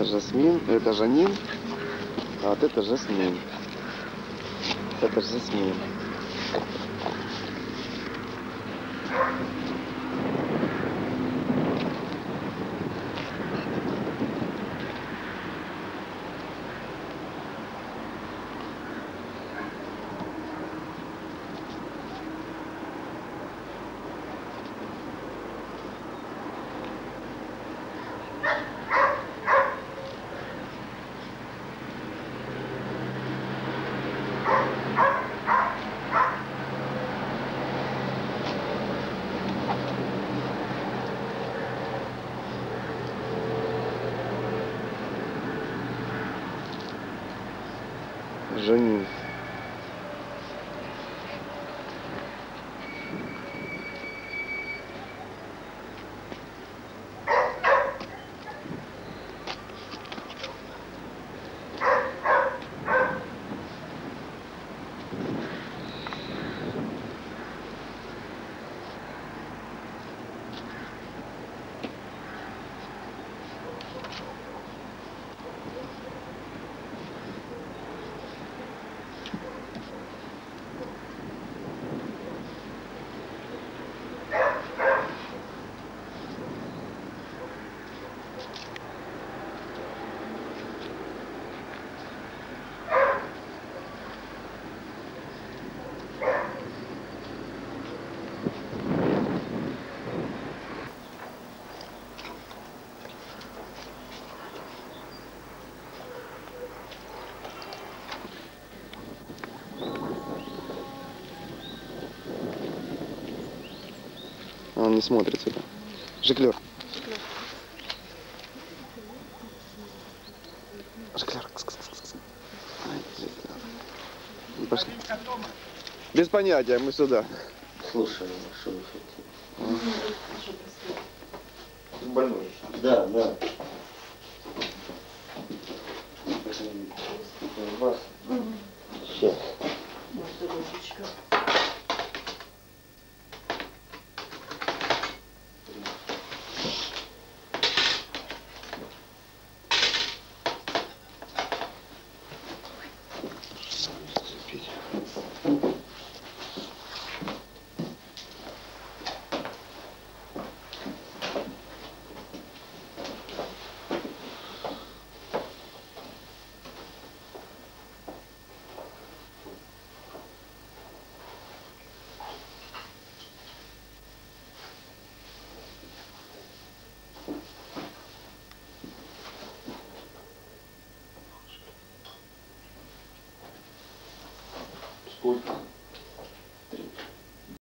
Это Жасмин, это Жанин, а вот это Жасмин. Это Жасмин. Жанин. А Он не смотрит сюда. Жиклер. Жиклер. Пошли. Без понятия, мы сюда. Слушаю, что вы хотите. Больной. Да, да. Сейчас. Может, Gut.